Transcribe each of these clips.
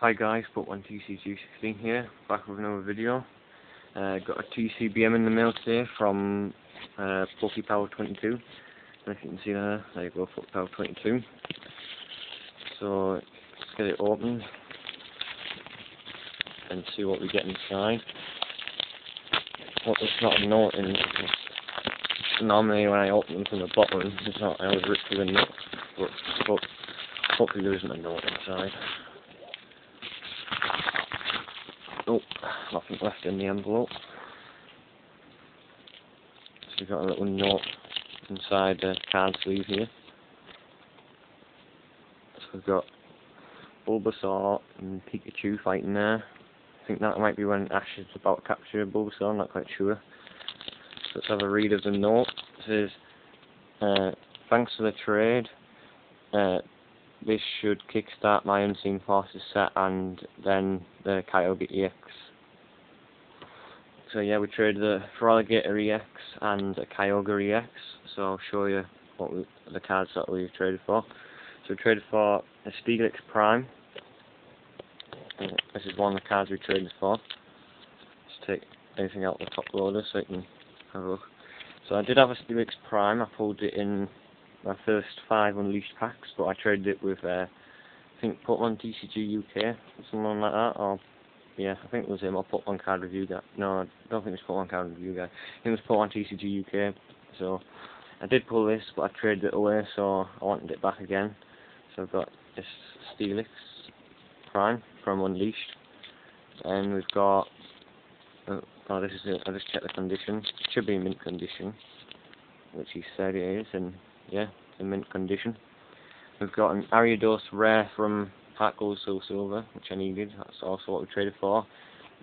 Hi guys, Pokemon TCG16 here, back with another video. Uh, got a TCBM in the mail today from uh, PokePower22. If you can see there, there you go, PokePower22. So, let's get it open and see what we get inside. Well, it's not a note in Normally when I open them from the bottom, it's not, I always rip through the note, but, but hopefully there isn't a note inside. Oh, nothing left in the envelope. So we've got a little note inside the card sleeve here. So we've got Bulbasaur and Pikachu fighting there. I think that might be when Ash is about to capture Bulbasaur, I'm not quite sure. So let's have a read of the note. It says, uh, thanks for the trade. Uh, this should kickstart my Unseen Forces set and then the Kyogre EX. So yeah, we traded the Feraligatr EX and a Kyogre EX, so I'll show you what we, the cards that we've traded for. So we traded for a Steelix Prime. Uh, this is one of the cards we traded for. Just take anything out of the top loader so you can have a look. So I did have a Steelix Prime, I pulled it in my first five Unleashed packs, but I traded it with, uh, I think Pokemon TCG UK, something like that, or, yeah, I think it was him, or Pokemon Card Review guy. No, I don't think it was Pokemon Card Review guy. It was Pokemon TCG UK, so I did pull this, but I traded it away, so I wanted it back again. So I've got this Steelix Prime from Unleashed, and we've got, oh, oh this is it, I just checked the condition, it should be in mint condition, which he said it is, and yeah, it's in mint condition. We've got an Ariados rare from Gold Soul Silver, which I needed. That's also what we traded for.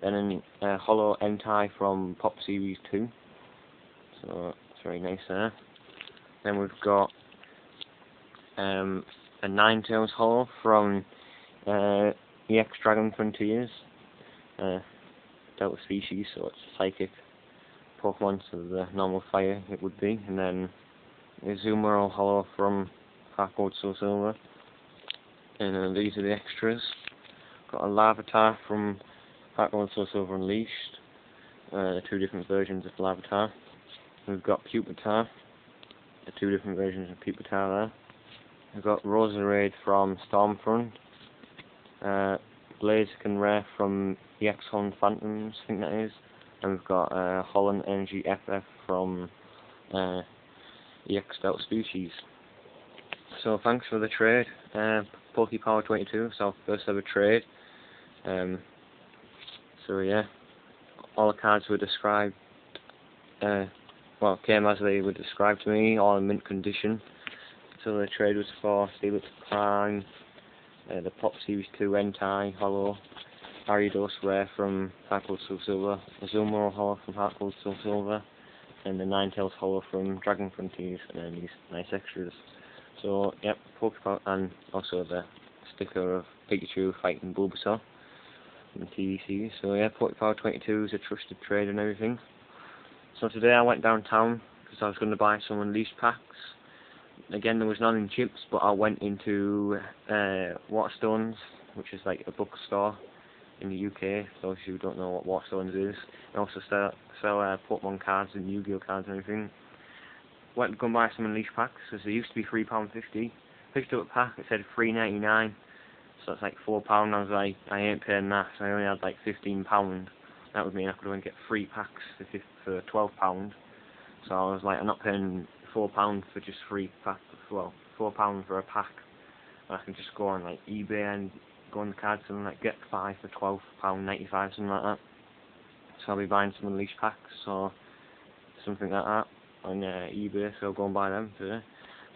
Then a uh, Holo Entei from Pop Series 2. So it's very nice there. Then we've got um, a Ninetales Holo from uh, EX Dragon Frontiers. Uh, Delta species, so it's psychic Pokemon, so the normal fire it would be. And then Azumarill Holo from Heart Soul Silver. And uh, these are the extras. Got a Larvitar from Soul Silver Unleashed. Uh, two different versions of Larvitar. We've got Pupitar. The two different versions of Pupitar there. We've got Roserade from Stormfront. Uh, Blaziken Rare from the Exxon Phantoms, I think that is. And we've got uh, Holon Energy FF from uh, EX Delta species. So thanks for the trade, uh, Power 22, so first ever trade. Um, so yeah, all the cards were described, uh, well, came as they were described to me, all in mint condition. So the trade was for Steelix Prime, uh, the Pop Series 2 Entei Holo, Ariados Rare from Gold Soul Silver, Azumarill Holo from Gold Soul Silver, and the Ninetales Holo from Dragon Frontiers, and then these nice extras. So, yep, Pokemon, and also the sticker of Pikachu fighting Bulbasaur in the TVC. So, yeah, Pokepower 22 is a trusted trade and everything. So today I went downtown because I was going to buy some Unleashed packs. Again, there was none in chips, but I went into uh, Waterstones, which is like a bookstore in the UK, those who don't know what Waterstones is. I also sell, sell uh, Pokemon cards and Yu-Gi-Oh cards and everything. Went to go and buy some Unleashed packs, because they used to be £3.50. Picked up a pack, it said three ninety nine, so it's like £4. I was like, I ain't paying that, so I only had like £15. That would mean I could only get three packs for, for £12. So I was like, I'm not paying £4 for just three packs, well, £4 for a pack. I can just go on like eBay and go on the cards and like get five for twelve pound ninety five, something like that. So I'll be buying some Unleashed packs or something like that on uh, eBay, so I'll go and buy them today.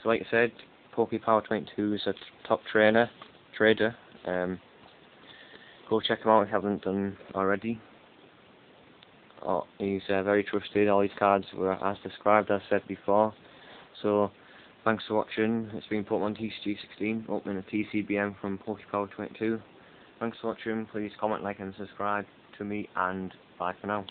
So like I said, Power 22 is a top trainer, trader. Um, go check him out if you haven't done already. Oh, he's uh, very trusted, all his cards were as described, as said before. So, Thanks for watching. It's been Pokemon TCG16, opening a TCBM from Pokepower22. Thanks for watching. Please comment, like and subscribe to me and bye for now.